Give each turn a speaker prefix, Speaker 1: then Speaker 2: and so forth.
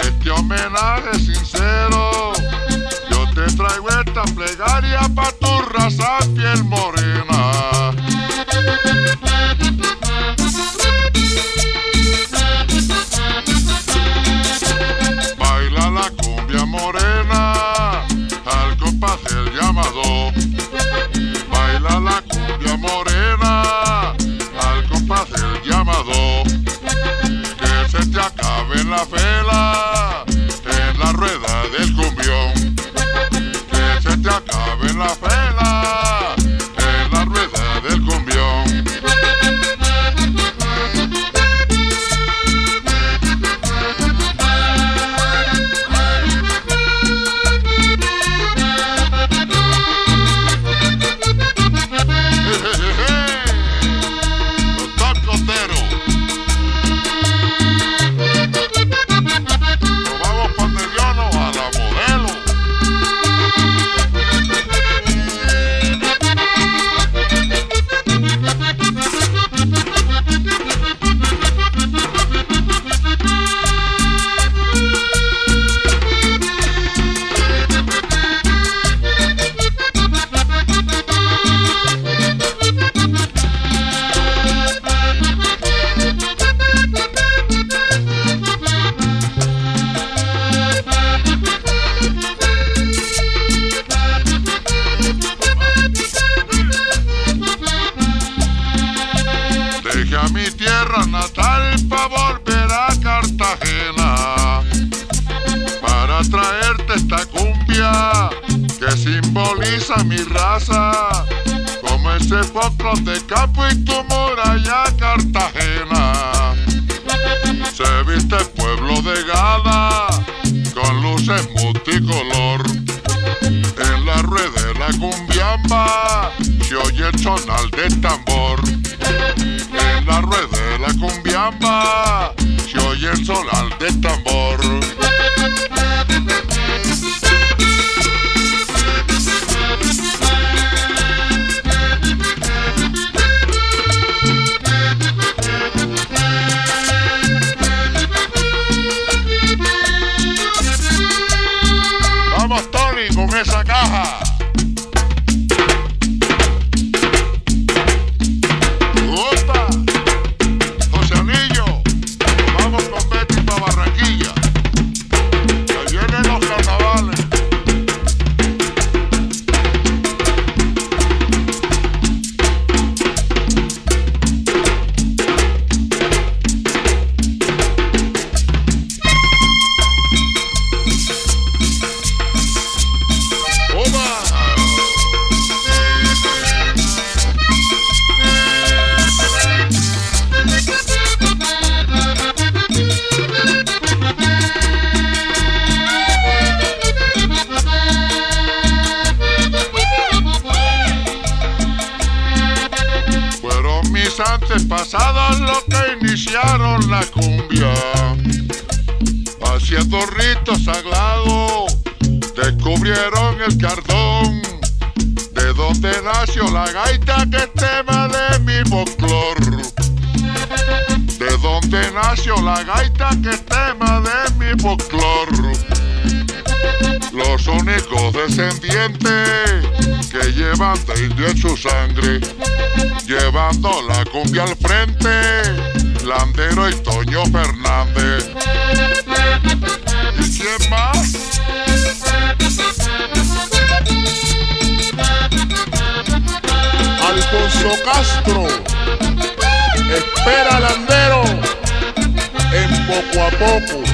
Speaker 1: Este homenaje sincero, yo te traigo esta plegaria para tu raza piel a mi tierra natal para volver a Cartagena. Para traerte esta cumbia que simboliza mi raza como ese potro de campo y tu muralla Cartagena. Se viste el pueblo de Gala con luces multicolor. En la rueda de la cumbiamba se oye el sonar del tambor en la rueda de la cumbiamba se oye el sonar del tambor. Fueron mis antepasados los que iniciaron la cumbia. Haciendo ritos sagrados, descubrieron el cardón. De donde nació la gaita que es tema de mi folclor. De donde nació la gaita que es tema de mi folclor. Los únicos descendientes que llevan de su sangre llevando la cumbia al frente, Landero y Toño Fernández. ¿Y quién más?
Speaker 2: Alfonso Castro. Espera Landero en poco a poco.